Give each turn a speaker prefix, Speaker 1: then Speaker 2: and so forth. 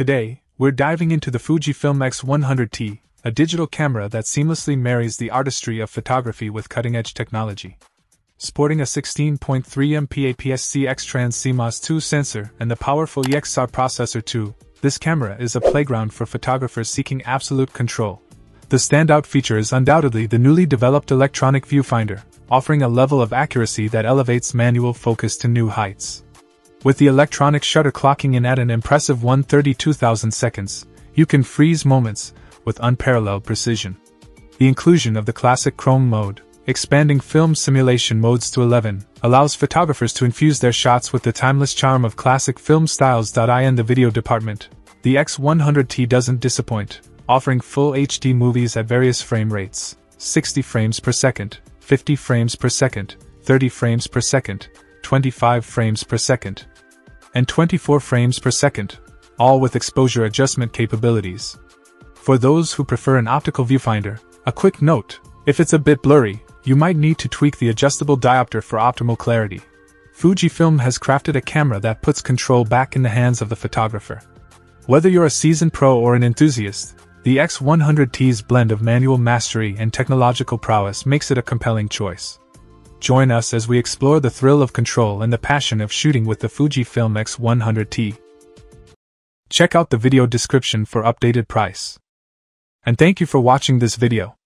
Speaker 1: Today, we're diving into the Fujifilm X100T, a digital camera that seamlessly marries the artistry of photography with cutting edge technology. Sporting a 16.3 MP APS-C X-Trans CMOS 2 sensor and the powerful EXR processor 2, this camera is a playground for photographers seeking absolute control. The standout feature is undoubtedly the newly developed electronic viewfinder, offering a level of accuracy that elevates manual focus to new heights. With the electronic shutter clocking in at an impressive 132,000 seconds, you can freeze moments with unparalleled precision. The inclusion of the classic chrome mode, expanding film simulation modes to 11, allows photographers to infuse their shots with the timeless charm of classic film styles. In the video department, the X100T doesn't disappoint, offering full HD movies at various frame rates 60 frames per second, 50 frames per second, 30 frames per second, 25 frames per second, and 24 frames per second, all with exposure adjustment capabilities. For those who prefer an optical viewfinder, a quick note if it's a bit blurry, you might need to tweak the adjustable diopter for optimal clarity. Fujifilm has crafted a camera that puts control back in the hands of the photographer. Whether you're a seasoned pro or an enthusiast, the X100T's blend of manual mastery and technological prowess makes it a compelling choice. Join us as we explore the thrill of control and the passion of shooting with the Fujifilm X100T. Check out the video description for updated price. And thank you for watching this video.